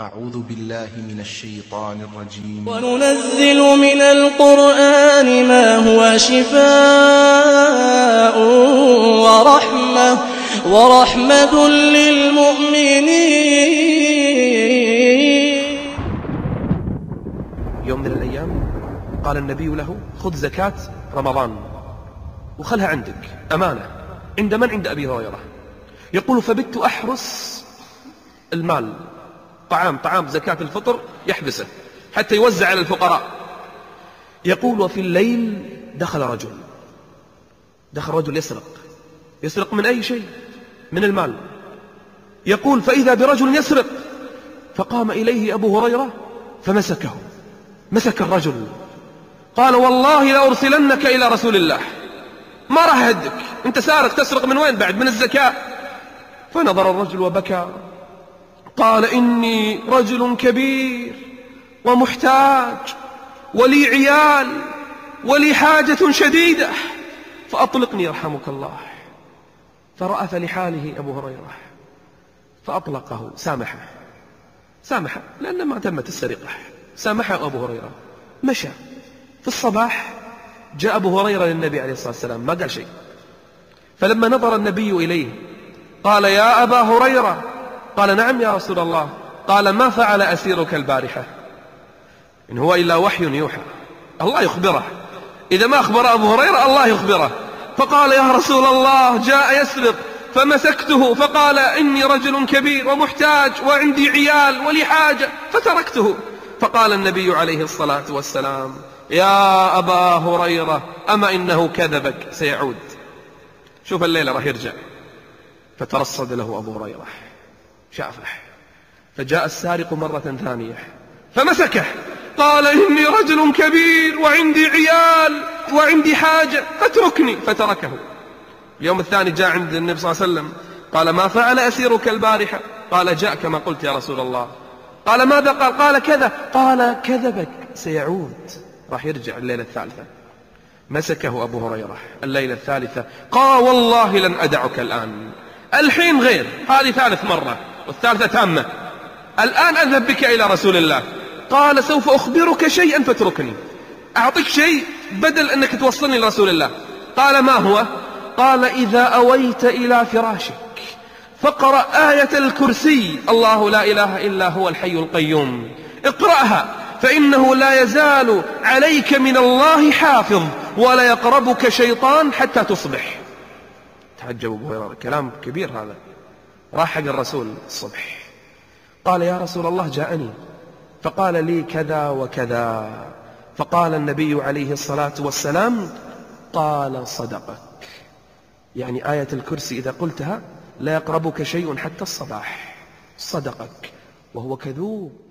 أعوذ بالله من الشيطان الرجيم. وننزل من القرآن ما هو شفاء ورحمة ورحمة للمؤمنين. يوم من الأيام قال النبي له خذ زكاة رمضان وخلها عندك أمانة عند من؟ عند أبي هريرة. يقول فبت أحرس المال. طعام طعام زكاة الفطر يحبسه حتى يوزع على الفقراء. يقول وفي الليل دخل رجل دخل رجل يسرق يسرق من أي شيء؟ من المال. يقول فإذا برجل يسرق فقام إليه أبو هريرة فمسكه مسك الرجل. قال والله لأرسلنك إلى رسول الله. ما راح أهدك. أنت سارق تسرق من وين بعد؟ من الزكاة. فنظر الرجل وبكى. قال إني رجل كبير ومحتاج ولي عيال ولي حاجة شديدة فأطلقني يرحمك الله. فرأف لحاله أبو هريرة فأطلقه. سامحه سامحه لأن ما تمت السرقة. سامحه أبو هريرة. مشى. في الصباح جاء أبو هريرة للنبي عليه الصلاة والسلام ما قال شيء. فلما نظر النبي إليه قال يا أبا هريرة قال نعم يا رسول الله. قال ما فعل أسيرك البارحة؟ إن هو إلا وحي يوحى. الله يخبره. إذا ما أخبر أبو هريرة الله يخبره. فقال يا رسول الله جاء يسرق فمسكته فقال إني رجل كبير ومحتاج وعندي عيال ولي حاجة فتركته. فقال النبي عليه الصلاة والسلام يا أبا هريرة أما إنه كذبك سيعود. شوف الليلة راح يرجع. فترصد له أبو هريرة. شافه. فجاء السارق مرة ثانية. فمسكه. قال إني رجل كبير وعندي عيال وعندي حاجة فاتركني. فتركه. اليوم الثاني جاء عند النبي صلى الله عليه وسلم. قال ما فعل أسيرك البارحة؟ قال جاء كما قلت يا رسول الله. قال ماذا؟ قال قال كذا. قال كذبك. سيعود. راح يرجع الليلة الثالثة. مسكه أبو هريرة. الليلة الثالثة. قال والله لن أدعك الآن. الحين غير. هذه ثالث مرة. والثالثة تامة. الآن أذهب بك إلى رسول الله. قال سوف أخبرك شيئا فاتركني. أعطيك شيء بدل أنك توصلني لرسول الله. قال ما هو؟ قال إذا أويت إلى فراشك فاقرأ آية الكرسي. الله لا إله إلا هو الحي القيوم. اقرأها فإنه لا يزال عليك من الله حافظ ولا يقربك شيطان حتى تصبح. تعجب أبو هريرة كلام كبير هذا. راح حق الرسول الصبح. قال يا رسول الله جاءني. فقال لي كذا وكذا. فقال النبي عليه الصلاة والسلام قال صدقك. يعني آية الكرسي إذا قلتها لا يقربك شيء حتى الصباح. صدقك وهو كذوب.